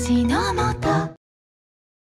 私の素